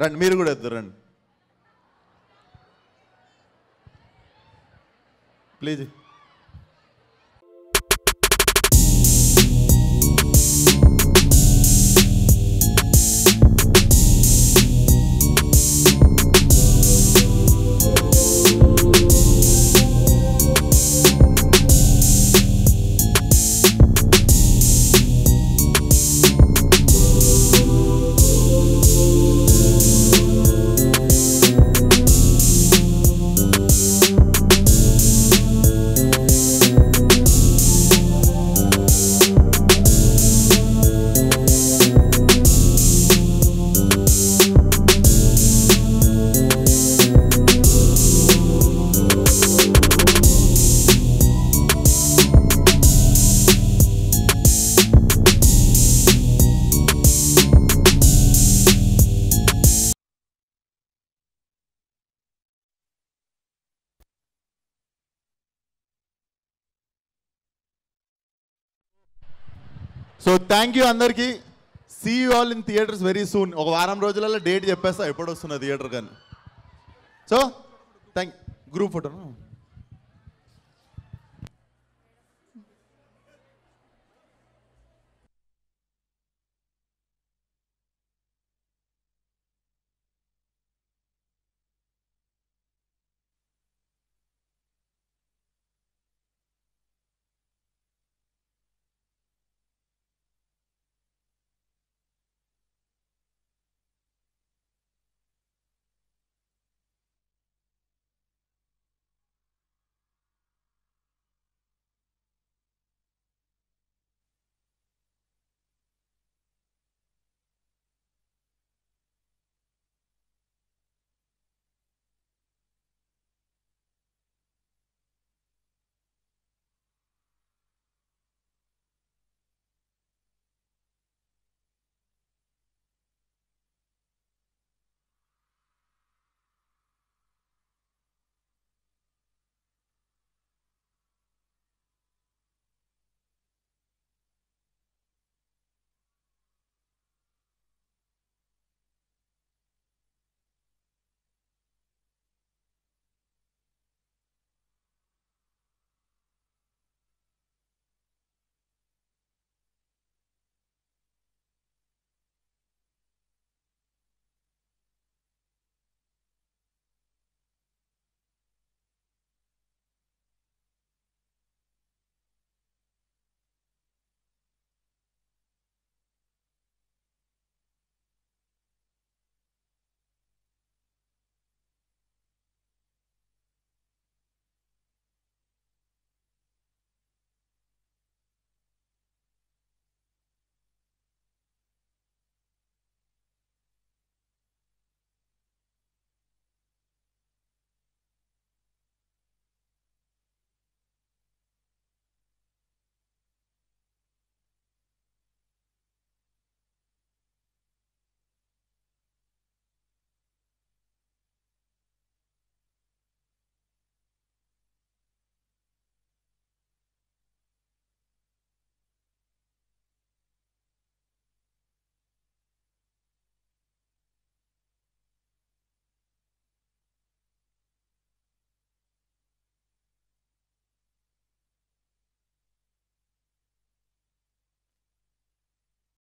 రండి మీరు కూడా ఇద్దరు రండి. ప్లీజ్. సో థ్యాంక్ యూ అందరికీ. See you all in theatres very soon ఒక వారం రోజులలో డేట్ చెప్పేస్తా ఎప్పుడు వస్తున్నా థియేటర్ కానీ సో థ్యాంక్ గ్రూప్ ఫోటో